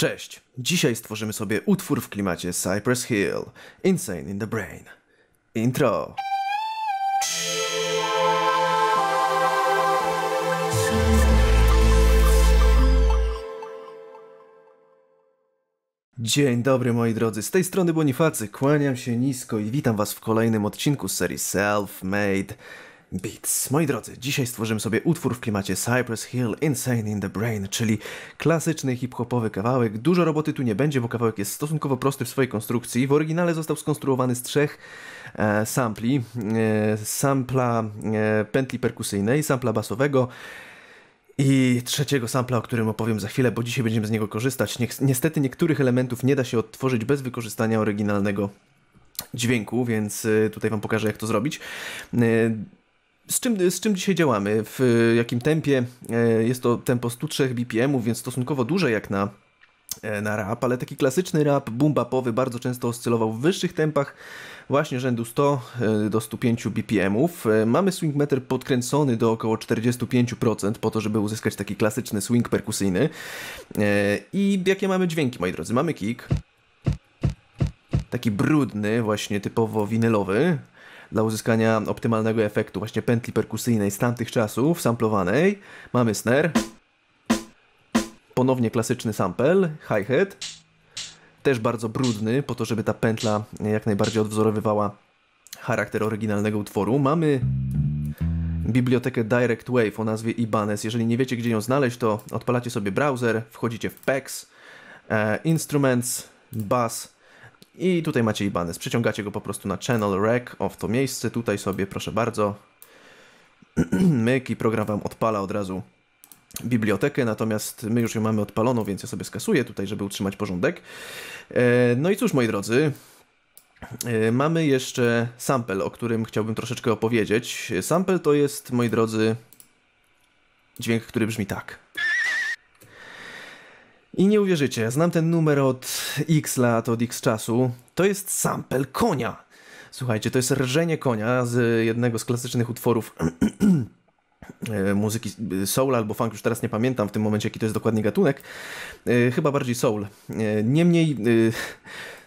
Cześć! Dzisiaj stworzymy sobie utwór w klimacie Cypress Hill Insane in the Brain. Intro! Dzień dobry moi drodzy, z tej strony Bonifacy, kłaniam się nisko i witam was w kolejnym odcinku serii Self-Made Beats. Moi drodzy, dzisiaj stworzymy sobie utwór w klimacie Cypress Hill Insane in the Brain, czyli klasyczny hip-hopowy kawałek. Dużo roboty tu nie będzie, bo kawałek jest stosunkowo prosty w swojej konstrukcji. W oryginale został skonstruowany z trzech e, sampli. E, sampla e, pętli perkusyjnej, sampla basowego, i trzeciego sampla, o którym opowiem za chwilę, bo dzisiaj będziemy z niego korzystać. Niestety niektórych elementów nie da się odtworzyć bez wykorzystania oryginalnego dźwięku, więc e, tutaj Wam pokażę, jak to zrobić. E, z czym, z czym dzisiaj działamy? W jakim tempie? E, jest to tempo 103 BPM, więc stosunkowo duże jak na, e, na rap, ale taki klasyczny rap, boom bapowy bardzo często oscylował w wyższych tempach, właśnie rzędu 100 e, do 105 BPMów. Mamy swing meter podkręcony do około 45% po to, żeby uzyskać taki klasyczny swing perkusyjny. I jakie mamy dźwięki, moi drodzy? Mamy kick, taki brudny, właśnie typowo winylowy, dla uzyskania optymalnego efektu właśnie pętli perkusyjnej z tamtych czasów, samplowanej. Mamy snare, ponownie klasyczny sample, hi-hat, też bardzo brudny, po to, żeby ta pętla jak najbardziej odwzorowywała charakter oryginalnego utworu. Mamy bibliotekę Direct Wave o nazwie Ibanez. Jeżeli nie wiecie, gdzie ją znaleźć, to odpalacie sobie browser, wchodzicie w PEX, e, Instruments, Bass, i tutaj macie Ibanez. Przyciągacie go po prostu na channel rec of to miejsce. Tutaj sobie, proszę bardzo, myk i program Wam odpala od razu bibliotekę, natomiast my już ją mamy odpaloną, więc ja sobie skasuję tutaj, żeby utrzymać porządek. E, no i cóż, moi drodzy, e, mamy jeszcze sample, o którym chciałbym troszeczkę opowiedzieć. Sample to jest, moi drodzy, dźwięk, który brzmi tak. I nie uwierzycie, znam ten numer od x lat, od x czasu. To jest sample konia. Słuchajcie, to jest rżenie konia z jednego z klasycznych utworów e, muzyki soul albo funk, już teraz nie pamiętam w tym momencie, jaki to jest dokładnie gatunek. E, chyba bardziej soul. E, niemniej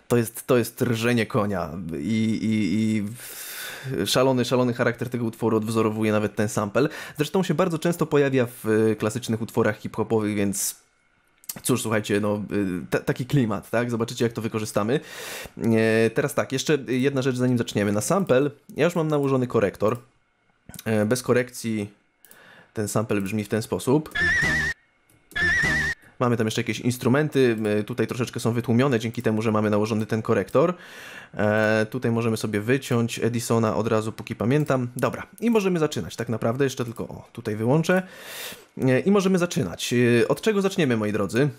to jest, to jest rżenie konia i, i, i szalony, szalony charakter tego utworu odwzorowuje nawet ten sample. Zresztą się bardzo często pojawia w klasycznych utworach hip-hopowych, więc Cóż, słuchajcie, no, y, taki klimat, tak? Zobaczycie, jak to wykorzystamy. E, teraz tak, jeszcze jedna rzecz, zanim zaczniemy. Na sample ja już mam nałożony korektor. E, bez korekcji ten sample brzmi w ten sposób. Mamy tam jeszcze jakieś instrumenty, tutaj troszeczkę są wytłumione dzięki temu, że mamy nałożony ten korektor. E, tutaj możemy sobie wyciąć Edisona od razu, póki pamiętam. Dobra, i możemy zaczynać tak naprawdę, jeszcze tylko o, tutaj wyłączę. E, I możemy zaczynać. E, od czego zaczniemy, moi drodzy?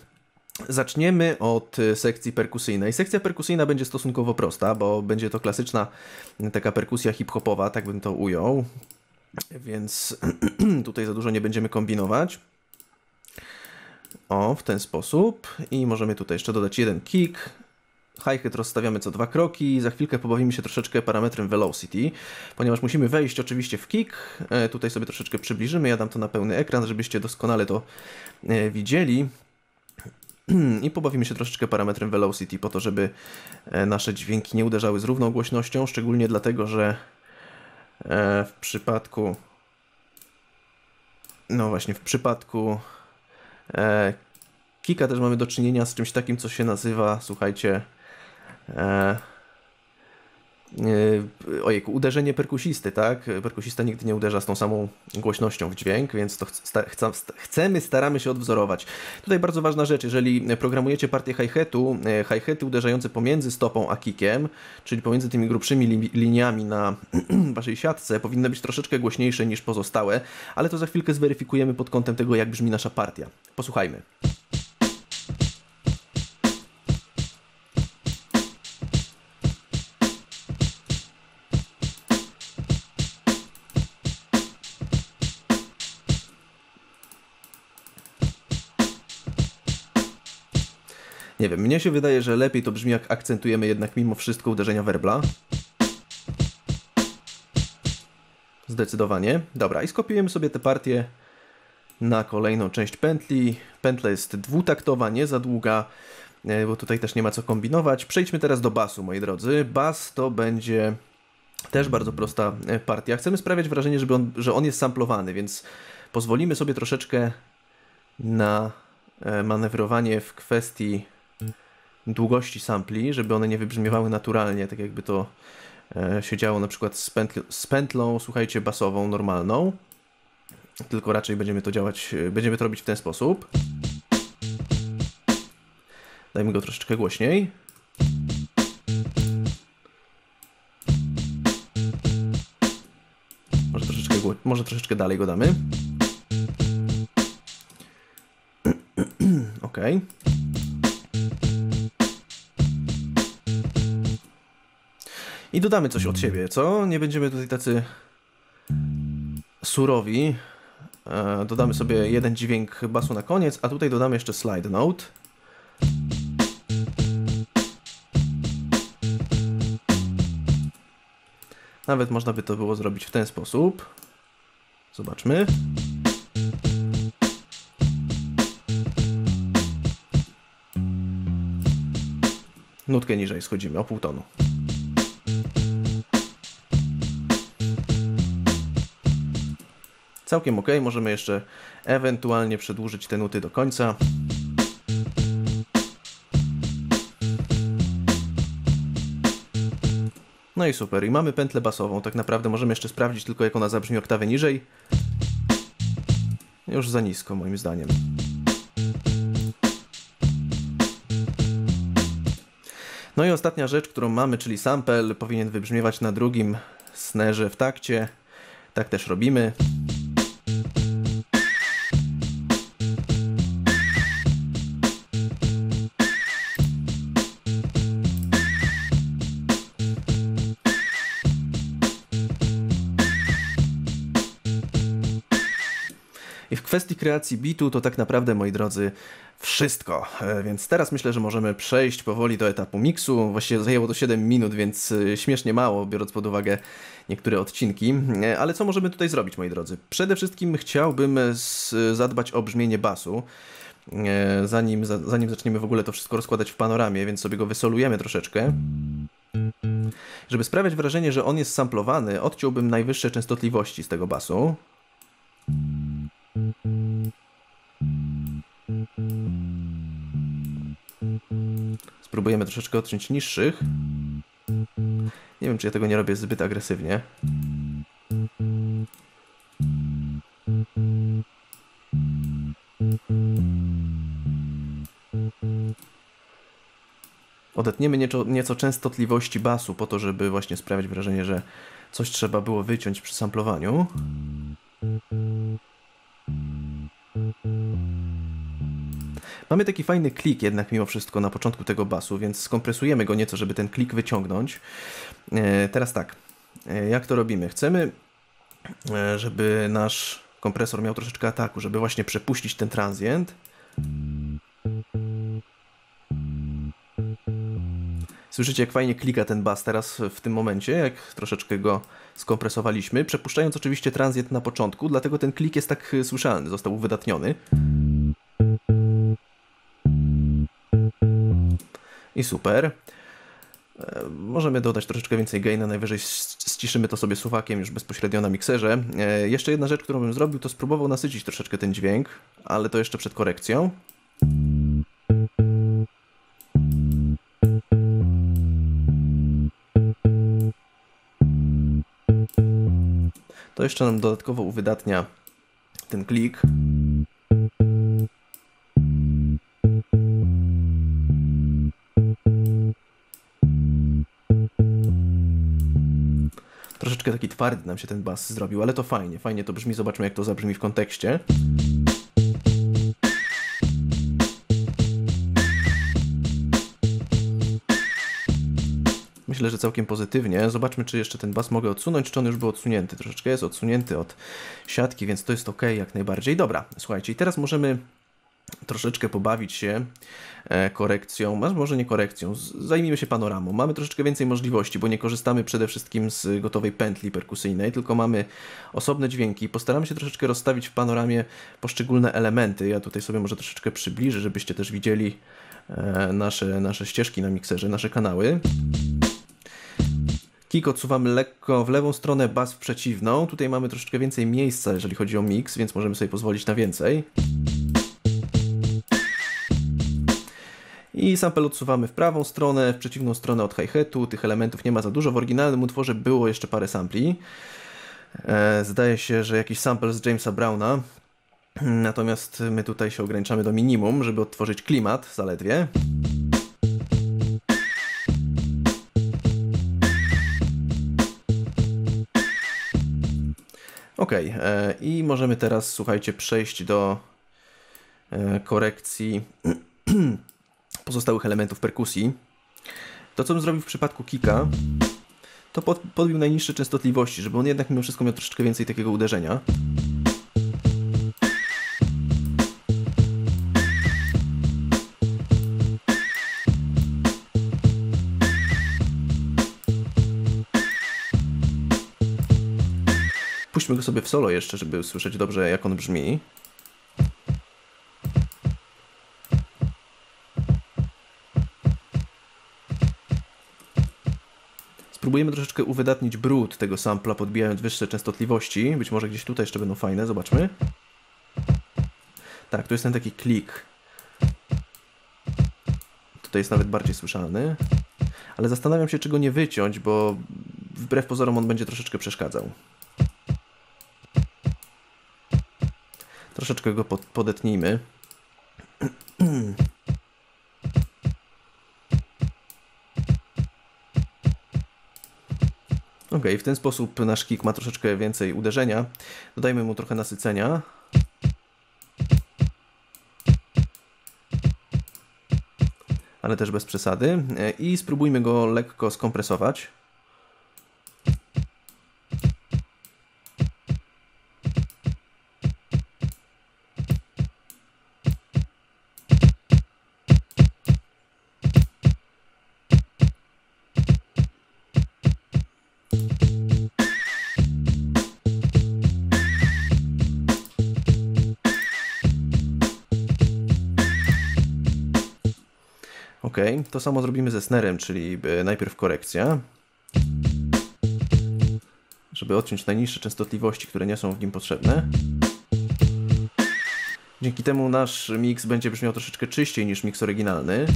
Zaczniemy od sekcji perkusyjnej. Sekcja perkusyjna będzie stosunkowo prosta, bo będzie to klasyczna taka perkusja hip-hopowa, tak bym to ujął. Więc tutaj za dużo nie będziemy kombinować. O, w ten sposób. I możemy tutaj jeszcze dodać jeden kick. Hi-hat rozstawiamy co dwa kroki. Za chwilkę pobawimy się troszeczkę parametrem velocity, ponieważ musimy wejść oczywiście w kick. E, tutaj sobie troszeczkę przybliżymy. Ja dam to na pełny ekran, żebyście doskonale to e, widzieli. I pobawimy się troszeczkę parametrem velocity po to, żeby e, nasze dźwięki nie uderzały z równą głośnością, szczególnie dlatego, że w przypadku no właśnie, w przypadku E, Kika też mamy do czynienia z czymś takim, co się nazywa, słuchajcie, e, ojejku, uderzenie perkusisty, tak? Perkusista nigdy nie uderza z tą samą głośnością w dźwięk, więc to sta chcemy, staramy się odwzorować. Tutaj bardzo ważna rzecz, jeżeli programujecie partię hi-hatu, e, hi-haty uderzające pomiędzy stopą a kickiem, czyli pomiędzy tymi grubszymi li liniami na waszej siatce, powinny być troszeczkę głośniejsze niż pozostałe, ale to za chwilkę zweryfikujemy pod kątem tego, jak brzmi nasza partia. Posłuchajmy. Nie wiem, mnie się wydaje, że lepiej to brzmi jak akcentujemy jednak mimo wszystko uderzenia werbla. Zdecydowanie. Dobra, i skopiujemy sobie tę partię na kolejną część pętli. Pętla jest dwutaktowa, nie za długa, e, bo tutaj też nie ma co kombinować. Przejdźmy teraz do basu, moi drodzy. Bas to będzie też bardzo prosta e, partia. Chcemy sprawiać wrażenie, żeby on, że on jest samplowany, więc pozwolimy sobie troszeczkę na e, manewrowanie w kwestii długości sampli, żeby one nie wybrzmiewały naturalnie, tak jakby to e, się działo na przykład z, pętl z pętlą, słuchajcie, basową, normalną. Tylko raczej będziemy to działać, e, będziemy to robić w ten sposób. Dajmy go troszeczkę głośniej. Może troszeczkę, może troszeczkę dalej go damy. ok. I dodamy coś od siebie, co? Nie będziemy tutaj tacy surowi. E, dodamy sobie jeden dźwięk basu na koniec, a tutaj dodamy jeszcze slide note. Nawet można by to było zrobić w ten sposób. Zobaczmy. Nutkę niżej schodzimy, o pół tonu. Całkiem ok, możemy jeszcze ewentualnie przedłużyć te nuty do końca. No i super, i mamy pętlę basową. Tak naprawdę możemy jeszcze sprawdzić tylko jak ona zabrzmi oktawę niżej. Już za nisko moim zdaniem. No i ostatnia rzecz, którą mamy, czyli sample, powinien wybrzmiewać na drugim snerze w takcie. Tak też robimy. Kreacji bitu to tak naprawdę, moi drodzy, wszystko. E, więc teraz myślę, że możemy przejść powoli do etapu miksu. Właściwie zajęło to 7 minut, więc e, śmiesznie mało, biorąc pod uwagę niektóre odcinki. E, ale co możemy tutaj zrobić, moi drodzy? Przede wszystkim chciałbym zadbać o brzmienie basu. Zanim, zanim zaczniemy w ogóle to wszystko rozkładać w panoramie, więc sobie go wysolujemy troszeczkę. Żeby sprawiać wrażenie, że on jest samplowany, odciąłbym najwyższe częstotliwości z tego basu. Spróbujemy troszeczkę odciąć niższych. Nie wiem, czy ja tego nie robię zbyt agresywnie. Odetniemy nieco, nieco częstotliwości basu po to, żeby właśnie sprawiać wrażenie, że coś trzeba było wyciąć przy samplowaniu. Mamy taki fajny klik jednak mimo wszystko na początku tego basu, więc skompresujemy go nieco, żeby ten klik wyciągnąć. E, teraz tak, e, jak to robimy? Chcemy, e, żeby nasz kompresor miał troszeczkę ataku, żeby właśnie przepuścić ten transient. Słyszycie, jak fajnie klika ten bas teraz w tym momencie, jak troszeczkę go skompresowaliśmy, przepuszczając oczywiście transient na początku, dlatego ten klik jest tak słyszalny, został uwydatniony. I super. E, możemy dodać troszeczkę więcej gaina, najwyżej ściszymy to sobie suwakiem już bezpośrednio na mikserze. E, jeszcze jedna rzecz, którą bym zrobił, to spróbował nasycić troszeczkę ten dźwięk, ale to jeszcze przed korekcją. To jeszcze nam dodatkowo uwydatnia ten klik. Twardy nam się ten bas zrobił, ale to fajnie, fajnie to brzmi. Zobaczmy jak to zabrzmi w kontekście. Myślę, że całkiem pozytywnie. Zobaczmy, czy jeszcze ten bas mogę odsunąć, czy on już był odsunięty. Troszeczkę jest odsunięty od siatki, więc to jest ok jak najbardziej. Dobra, słuchajcie, i teraz możemy troszeczkę pobawić się e, korekcją, może nie korekcją, zajmijmy się panoramą. Mamy troszeczkę więcej możliwości, bo nie korzystamy przede wszystkim z gotowej pętli perkusyjnej, tylko mamy osobne dźwięki. Postaramy się troszeczkę rozstawić w panoramie poszczególne elementy. Ja tutaj sobie może troszeczkę przybliżę, żebyście też widzieli e, nasze, nasze ścieżki na mikserze, nasze kanały. Kick odsuwamy lekko w lewą stronę, bas w przeciwną. Tutaj mamy troszeczkę więcej miejsca, jeżeli chodzi o mix, więc możemy sobie pozwolić na więcej. I sample odsuwamy w prawą stronę, w przeciwną stronę od hi-hatu. Tych elementów nie ma za dużo. W oryginalnym utworze było jeszcze parę sampli. E, zdaje się, że jakiś sample z Jamesa Browna. Natomiast my tutaj się ograniczamy do minimum, żeby odtworzyć klimat zaledwie. Ok, e, i możemy teraz, słuchajcie, przejść do e, korekcji pozostałych elementów perkusji. To, co bym zrobił w przypadku kika, to pod, podbił najniższe częstotliwości, żeby on jednak mimo wszystko miał troszeczkę więcej takiego uderzenia. Puśćmy go sobie w solo jeszcze, żeby usłyszeć dobrze, jak on brzmi. Spróbujemy troszeczkę uwydatnić brud tego sampla, podbijając wyższe częstotliwości. Być może gdzieś tutaj jeszcze będą fajne, zobaczmy. Tak, tu jest ten taki klik. Tutaj jest nawet bardziej słyszalny. Ale zastanawiam się, czy go nie wyciąć, bo wbrew pozorom on będzie troszeczkę przeszkadzał. Troszeczkę go podetnijmy. Ok, w ten sposób nasz kick ma troszeczkę więcej uderzenia. Dodajmy mu trochę nasycenia. Ale też bez przesady. I spróbujmy go lekko skompresować. To samo zrobimy ze snerem, czyli e, najpierw korekcja. Żeby odciąć najniższe częstotliwości, które nie są w nim potrzebne. Dzięki temu nasz mix będzie brzmiał troszeczkę czyściej niż mix oryginalny.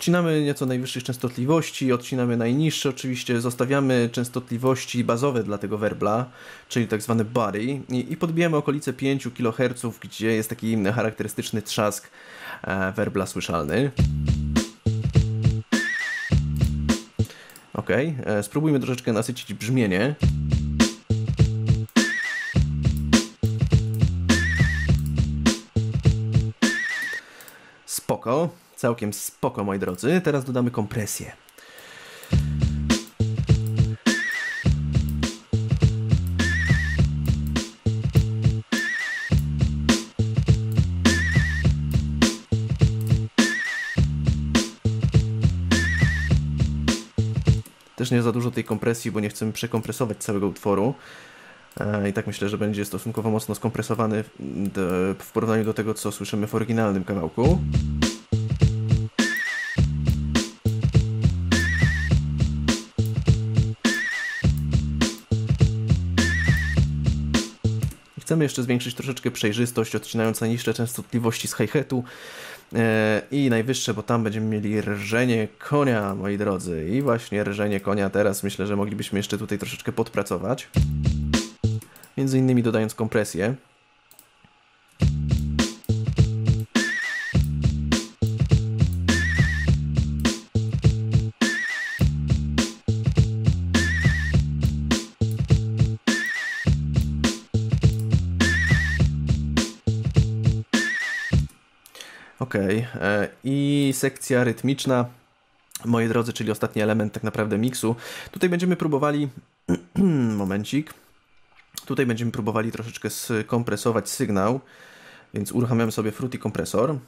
Odcinamy nieco najwyższych częstotliwości, odcinamy najniższe oczywiście, zostawiamy częstotliwości bazowe dla tego werbla, czyli tak zwany body i, i podbijamy okolice 5 kHz, gdzie jest taki charakterystyczny trzask e, werbla słyszalny. Ok, e, spróbujmy troszeczkę nasycić brzmienie. Spoko. Całkiem spoko, moi drodzy. Teraz dodamy kompresję. Też nie za dużo tej kompresji, bo nie chcemy przekompresować całego utworu. E, I tak myślę, że będzie stosunkowo mocno skompresowany w porównaniu do tego, co słyszymy w oryginalnym kawałku. Chcemy jeszcze zwiększyć troszeczkę przejrzystość, odcinając najniższe częstotliwości z hi-hatu e, i najwyższe, bo tam będziemy mieli rżenie konia, moi drodzy. I właśnie rżenie konia teraz myślę, że moglibyśmy jeszcze tutaj troszeczkę podpracować. Między innymi dodając kompresję. Ok, e, i sekcja rytmiczna, moi drodzy, czyli ostatni element tak naprawdę miksu. Tutaj będziemy próbowali, momencik, tutaj będziemy próbowali troszeczkę skompresować sygnał, więc uruchamiamy sobie Fruity kompresor.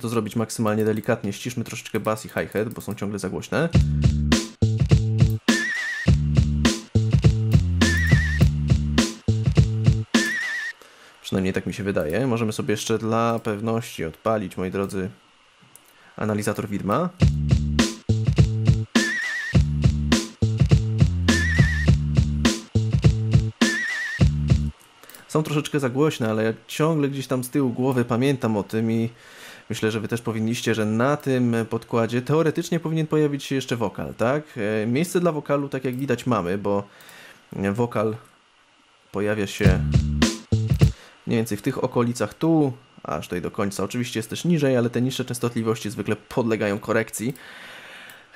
To zrobić maksymalnie delikatnie. Ściszmy troszeczkę bass i hi-hat, bo są ciągle za głośne. Przynajmniej tak mi się wydaje. Możemy sobie jeszcze dla pewności odpalić, moi drodzy, analizator widma. Są troszeczkę za głośne, ale ja ciągle gdzieś tam z tyłu głowy pamiętam o tym i Myślę, że wy też powinniście, że na tym podkładzie teoretycznie powinien pojawić się jeszcze wokal, tak? E, miejsce dla wokalu, tak jak widać, mamy, bo wokal pojawia się mniej więcej w tych okolicach tu, aż tutaj do końca. Oczywiście jest też niżej, ale te niższe częstotliwości zwykle podlegają korekcji.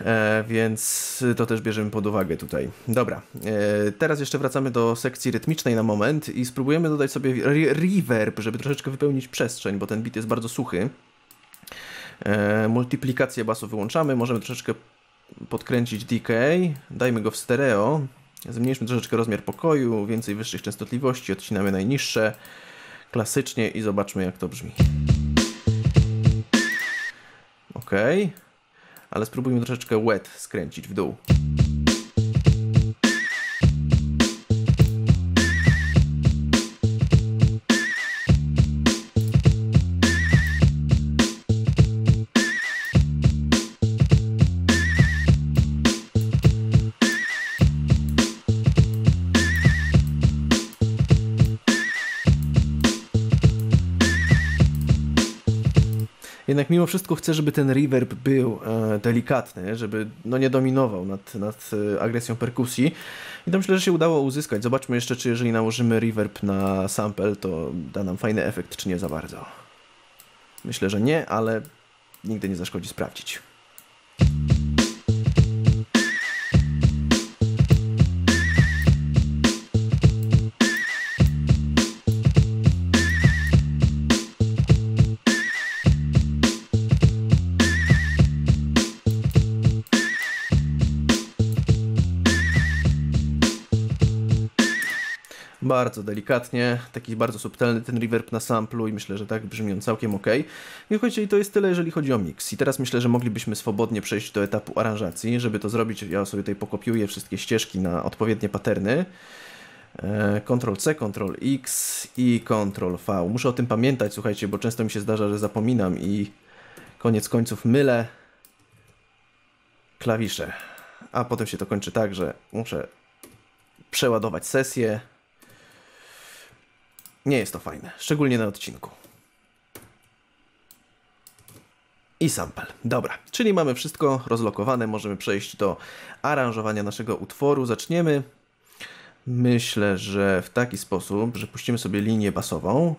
E, więc to też bierzemy pod uwagę tutaj. Dobra, e, teraz jeszcze wracamy do sekcji rytmicznej na moment i spróbujemy dodać sobie re reverb, żeby troszeczkę wypełnić przestrzeń, bo ten bit jest bardzo suchy. E, multiplikację basu wyłączamy, możemy troszeczkę podkręcić decay, dajmy go w stereo, zmniejszmy troszeczkę rozmiar pokoju, więcej wyższych częstotliwości, odcinamy najniższe, klasycznie i zobaczmy jak to brzmi. Ok, ale spróbujmy troszeczkę wet skręcić w dół. Jednak mimo wszystko chcę, żeby ten reverb był e, delikatny, żeby no, nie dominował nad, nad e, agresją perkusji. I to myślę, że się udało uzyskać. Zobaczmy jeszcze, czy jeżeli nałożymy reverb na sample, to da nam fajny efekt, czy nie za bardzo. Myślę, że nie, ale nigdy nie zaszkodzi sprawdzić. Bardzo delikatnie, taki bardzo subtelny ten reverb na samplu i myślę, że tak brzmi on całkiem ok. I słuchajcie, i to jest tyle, jeżeli chodzi o mix. I teraz myślę, że moglibyśmy swobodnie przejść do etapu aranżacji. Żeby to zrobić, ja sobie tutaj pokopiuję wszystkie ścieżki na odpowiednie paterny. E, Ctrl-C, Ctrl-X i Ctrl-V. Muszę o tym pamiętać, słuchajcie, bo często mi się zdarza, że zapominam i koniec końców mylę klawisze. A potem się to kończy tak, że muszę przeładować sesję, nie jest to fajne, szczególnie na odcinku. I sample. Dobra, czyli mamy wszystko rozlokowane, możemy przejść do aranżowania naszego utworu. Zaczniemy, myślę, że w taki sposób, że puścimy sobie linię basową.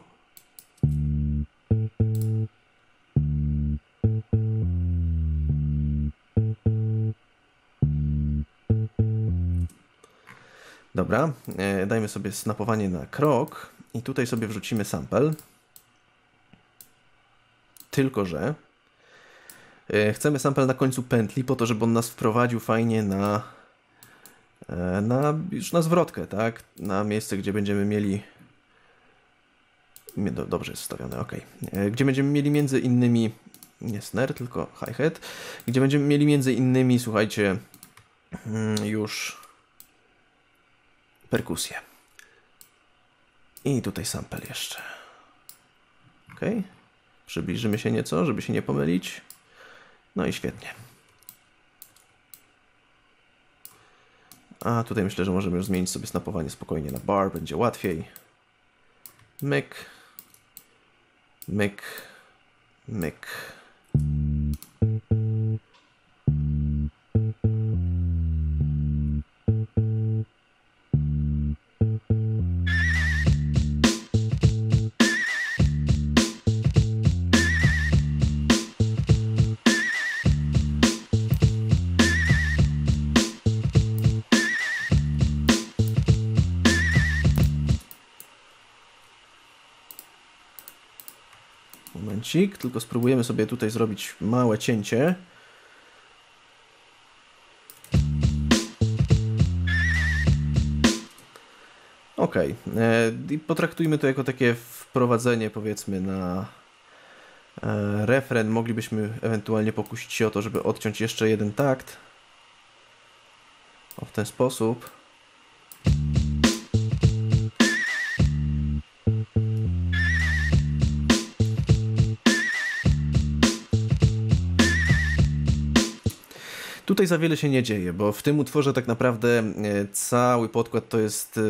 Dobra, e, dajmy sobie snapowanie na krok. I tutaj sobie wrzucimy sample. Tylko, że e, chcemy sample na końcu pętli po to, żeby on nas wprowadził fajnie na, e, na już na zwrotkę, tak? Na miejsce, gdzie będziemy mieli dobrze jest ustawione, ok. E, gdzie będziemy mieli między innymi nie snare, tylko hi-hat, gdzie będziemy mieli między innymi, słuchajcie, mm, już perkusję. I tutaj sample jeszcze. Ok. Przybliżymy się nieco, żeby się nie pomylić. No i świetnie. A tutaj myślę, że możemy już zmienić sobie snapowanie spokojnie na bar, będzie łatwiej. Myk. Myk. Myk. Momencik, tylko spróbujemy sobie tutaj zrobić małe cięcie. Ok, i potraktujmy to jako takie wprowadzenie powiedzmy na e, refren. Moglibyśmy ewentualnie pokusić się o to, żeby odciąć jeszcze jeden takt. O, w ten sposób. Tutaj za wiele się nie dzieje, bo w tym utworze tak naprawdę e, cały podkład to jest, e,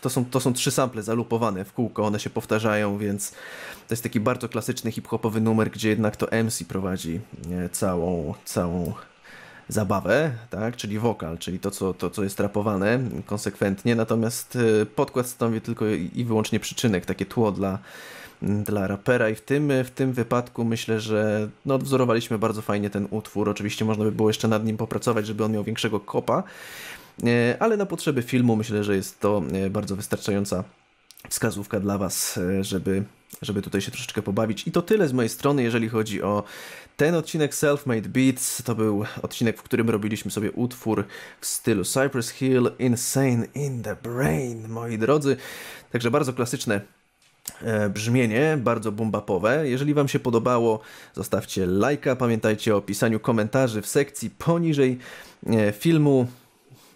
to są, to są trzy sample zalupowane w kółko, one się powtarzają, więc to jest taki bardzo klasyczny hip-hopowy numer, gdzie jednak to MC prowadzi e, całą, całą zabawę, tak? czyli wokal, czyli to co, to, co jest rapowane konsekwentnie, natomiast podkład stanowi tylko i wyłącznie przyczynek, takie tło dla, dla rapera i w tym, w tym wypadku myślę, że no, odwzorowaliśmy bardzo fajnie ten utwór. Oczywiście można by było jeszcze nad nim popracować, żeby on miał większego kopa, e, ale na potrzeby filmu myślę, że jest to e, bardzo wystarczająca wskazówka dla Was, e, żeby, żeby tutaj się troszeczkę pobawić. I to tyle z mojej strony, jeżeli chodzi o ten odcinek Self-Made Beats. To był odcinek, w którym robiliśmy sobie utwór w stylu Cypress Hill, Insane in the Brain, moi drodzy. Także bardzo klasyczne brzmienie, bardzo bumbapowe. Jeżeli Wam się podobało, zostawcie lajka. Pamiętajcie o pisaniu komentarzy w sekcji poniżej e, filmu.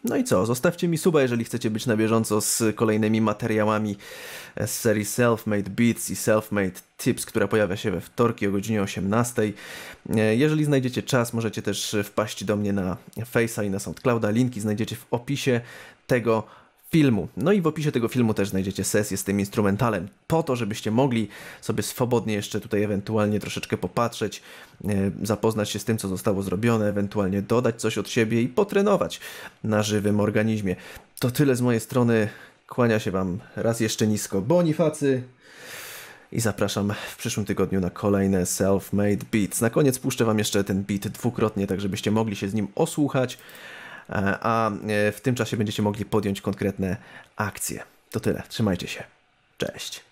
No i co? Zostawcie mi suba, jeżeli chcecie być na bieżąco z kolejnymi materiałami z serii Self-Made Beats i Self-Made Tips, która pojawia się we wtorki o godzinie 18. E, jeżeli znajdziecie czas, możecie też wpaść do mnie na Face'a i na SoundClouda. Linki znajdziecie w opisie tego filmu. No i w opisie tego filmu też znajdziecie sesję z tym instrumentalem, po to, żebyście mogli sobie swobodnie jeszcze tutaj ewentualnie troszeczkę popatrzeć, e, zapoznać się z tym, co zostało zrobione, ewentualnie dodać coś od siebie i potrenować na żywym organizmie. To tyle z mojej strony. Kłania się Wam raz jeszcze nisko Bonifacy i zapraszam w przyszłym tygodniu na kolejne Self-Made Beats. Na koniec puszczę Wam jeszcze ten beat dwukrotnie, tak żebyście mogli się z nim osłuchać. E, a e, w tym czasie będziecie mogli podjąć konkretne akcje. To tyle. Trzymajcie się. Cześć.